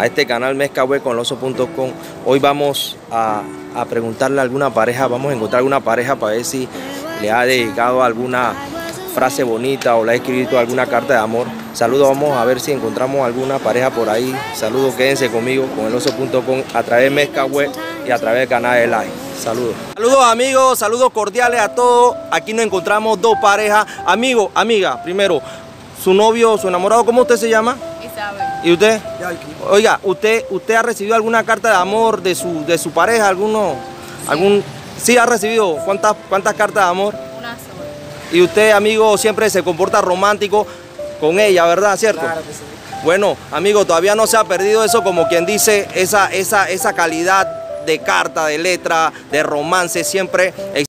a este canal mezcahue.com. Hoy vamos a, preguntarle a alguna pareja, vamos a encontrar alguna pareja para ver si le ha dedicado alguna frase bonita o le ha escrito alguna carta de amor. Saludos, vamos a ver si encontramos alguna pareja por ahí. Saludos, quédense conmigo con el oso.com a través de Mezca Web y a través del canal de. Saludos. Saludos amigos, saludos cordiales a todos. Aquí nos encontramos dos parejas. Amigo, amiga, primero, su novio, su enamorado, ¿cómo usted se llama? ¿Y usted? Oiga, ¿usted, usted ha recibido alguna carta de amor de su, de su pareja? ¿Alguno? ¿Algún? Sí, ha recibido. ¿Cuántas, cuántas cartas de amor? Una sola. Y usted, amigo, siempre se comporta romántico con ella, ¿verdad? ¿Cierto? Claro que sí. Bueno, amigo, todavía no se ha perdido eso, como quien dice, esa, esa, esa calidad de carta, de letra, de romance, siempre